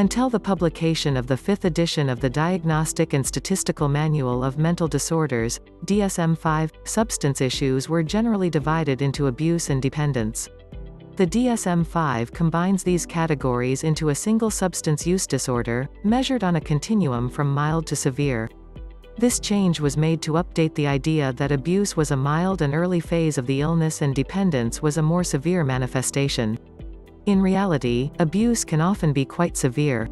Until the publication of the fifth edition of the Diagnostic and Statistical Manual of Mental Disorders, DSM-5, substance issues were generally divided into abuse and dependence. The DSM-5 combines these categories into a single substance use disorder, measured on a continuum from mild to severe. This change was made to update the idea that abuse was a mild and early phase of the illness and dependence was a more severe manifestation. In reality, abuse can often be quite severe.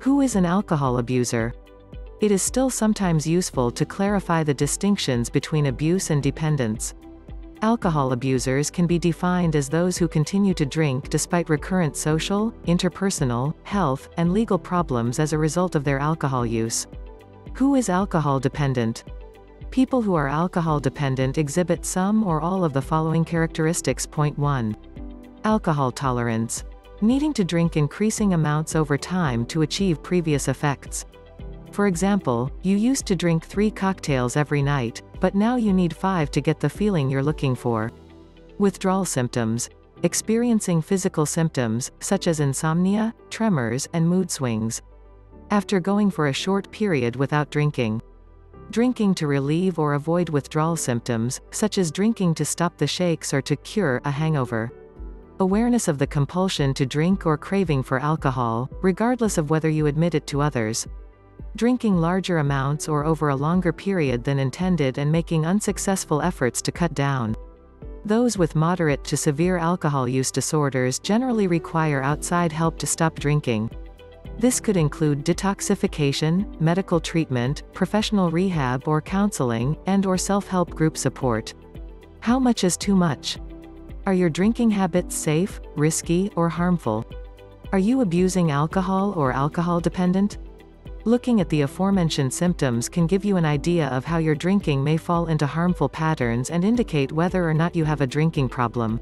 Who is an alcohol abuser? It is still sometimes useful to clarify the distinctions between abuse and dependence. Alcohol abusers can be defined as those who continue to drink despite recurrent social, interpersonal, health, and legal problems as a result of their alcohol use. Who is alcohol dependent? People who are alcohol dependent exhibit some or all of the following characteristics. Point 1. Alcohol tolerance. Needing to drink increasing amounts over time to achieve previous effects. For example, you used to drink three cocktails every night, but now you need five to get the feeling you're looking for. Withdrawal symptoms. Experiencing physical symptoms, such as insomnia, tremors, and mood swings. After going for a short period without drinking. Drinking to relieve or avoid withdrawal symptoms, such as drinking to stop the shakes or to cure a hangover. Awareness of the compulsion to drink or craving for alcohol, regardless of whether you admit it to others. Drinking larger amounts or over a longer period than intended and making unsuccessful efforts to cut down. Those with moderate to severe alcohol use disorders generally require outside help to stop drinking. This could include detoxification, medical treatment, professional rehab or counseling, and or self-help group support. How much is too much? Are your drinking habits safe, risky, or harmful? Are you abusing alcohol or alcohol dependent? Looking at the aforementioned symptoms can give you an idea of how your drinking may fall into harmful patterns and indicate whether or not you have a drinking problem.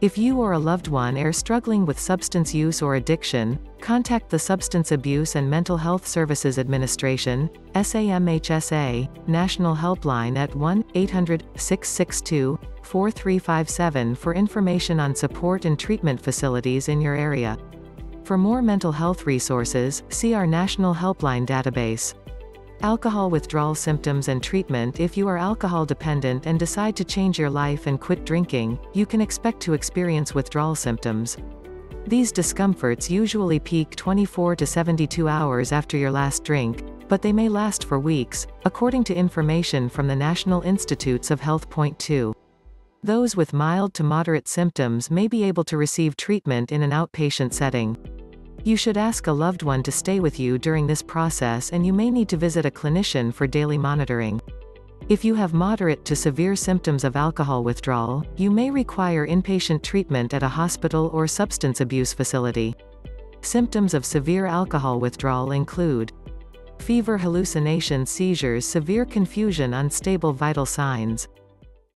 If you or a loved one are struggling with substance use or addiction, contact the Substance Abuse and Mental Health Services Administration, SAMHSA, National Helpline at 1-800-662-4357 for information on support and treatment facilities in your area. For more mental health resources, see our National Helpline database. Alcohol withdrawal symptoms and treatment If you are alcohol dependent and decide to change your life and quit drinking, you can expect to experience withdrawal symptoms. These discomforts usually peak 24 to 72 hours after your last drink, but they may last for weeks, according to information from the National Institutes of Health. Point 2. Those with mild to moderate symptoms may be able to receive treatment in an outpatient setting. You should ask a loved one to stay with you during this process and you may need to visit a clinician for daily monitoring. If you have moderate to severe symptoms of alcohol withdrawal, you may require inpatient treatment at a hospital or substance abuse facility. Symptoms of severe alcohol withdrawal include fever hallucinations seizures severe confusion unstable vital signs,